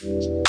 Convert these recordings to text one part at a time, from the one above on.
Música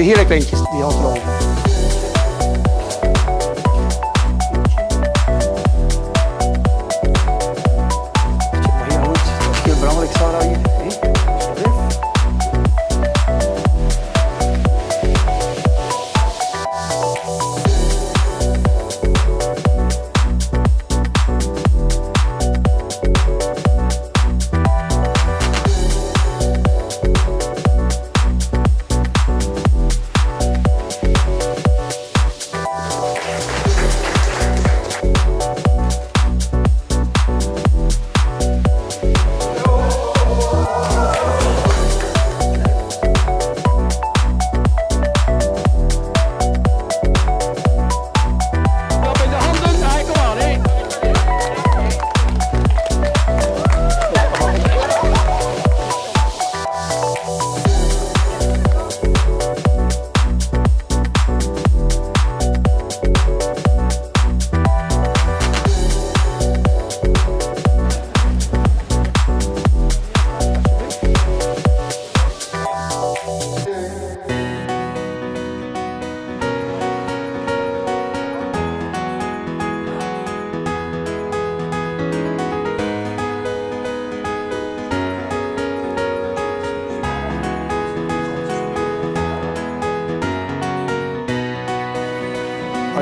de Heracleintjes die afdrogen.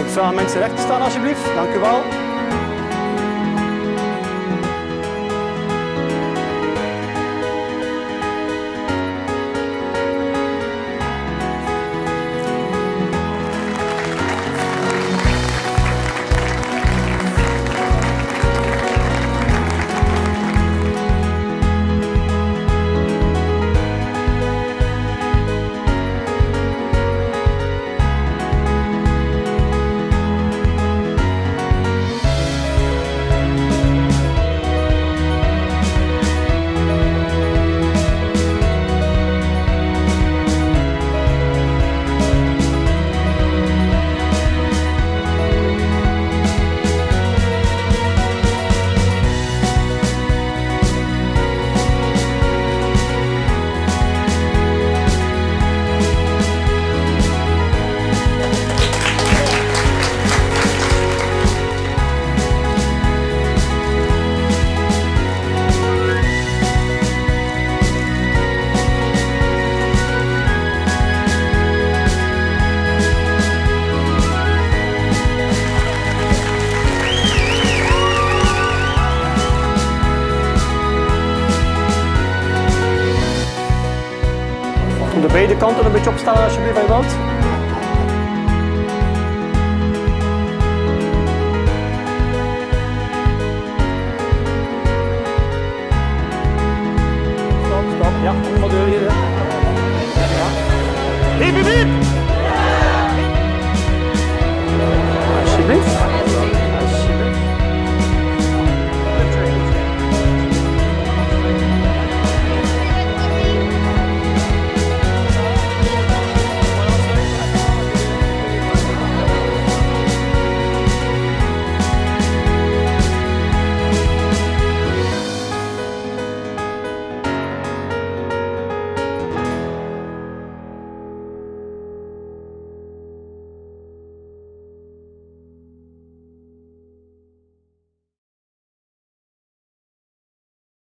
Ik vraag mensen recht te staan alsjeblieft. Dank u wel. tweede kant er een beetje op staan alsjeblieft aan je boot. Stop, stop. Ja, onder deur hier. Ja. Hiep!